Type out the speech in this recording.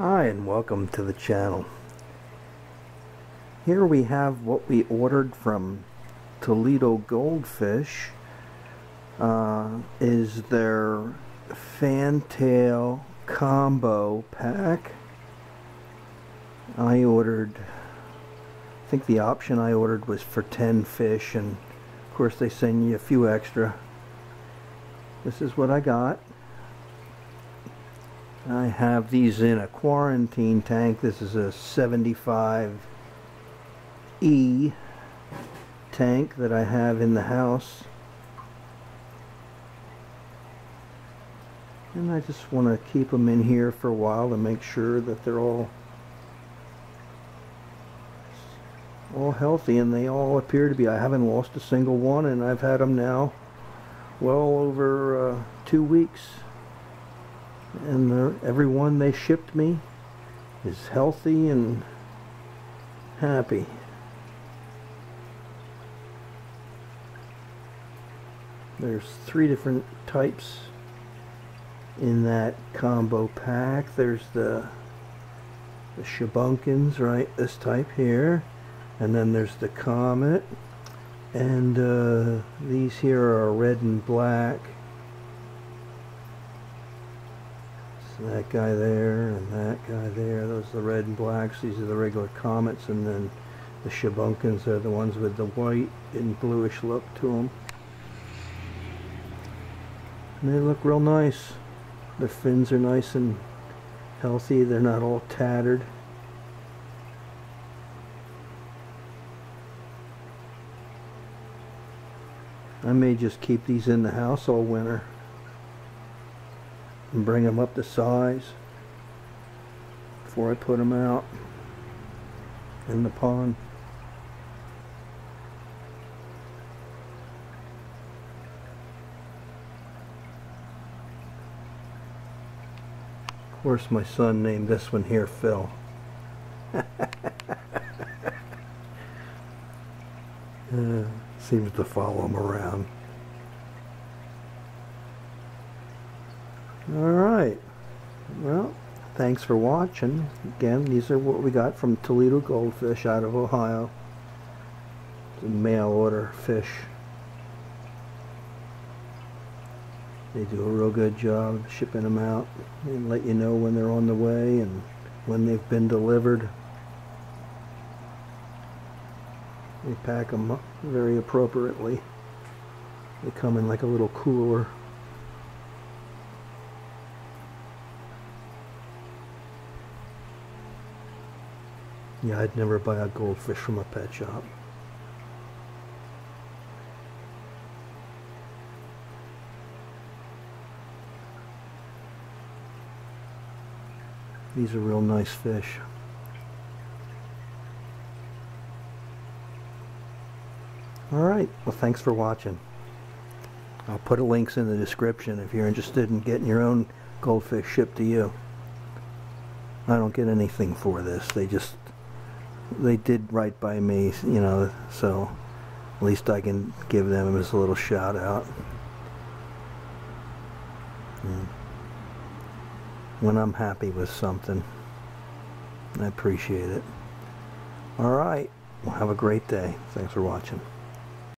Hi and welcome to the channel. Here we have what we ordered from Toledo Goldfish uh, is their fantail combo pack. I ordered, I think the option I ordered was for 10 fish and of course they send you a few extra. This is what I got. I have these in a quarantine tank. This is a 75E tank that I have in the house. And I just want to keep them in here for a while to make sure that they're all all healthy and they all appear to be. I haven't lost a single one and I've had them now well over uh, two weeks and the, every one they shipped me is healthy and happy. There's three different types in that combo pack. There's the the Shubunkins, right, this type here. And then there's the Comet. And uh, these here are red and black. That guy there and that guy there. Those are the red and blacks. These are the regular comets, and then the shubunkins are the ones with the white and bluish look to them. And they look real nice. Their fins are nice and healthy. They're not all tattered. I may just keep these in the house all winter and bring them up to size before I put them out in the pond. Of course my son named this one here Phil. uh, seems to follow him around. Alright. Well, thanks for watching. Again, these are what we got from Toledo Goldfish out of Ohio. Mail order fish. They do a real good job shipping them out and let you know when they're on the way and when they've been delivered. They pack them up very appropriately. They come in like a little cooler. Yeah, I'd never buy a goldfish from a pet shop. These are real nice fish. Alright, well thanks for watching. I'll put links in the description if you're interested in getting your own goldfish shipped to you. I don't get anything for this. They just they did right by me, you know, so at least I can give them as a little shout out. When I'm happy with something, I appreciate it. All right, well, have a great day. Thanks for watching.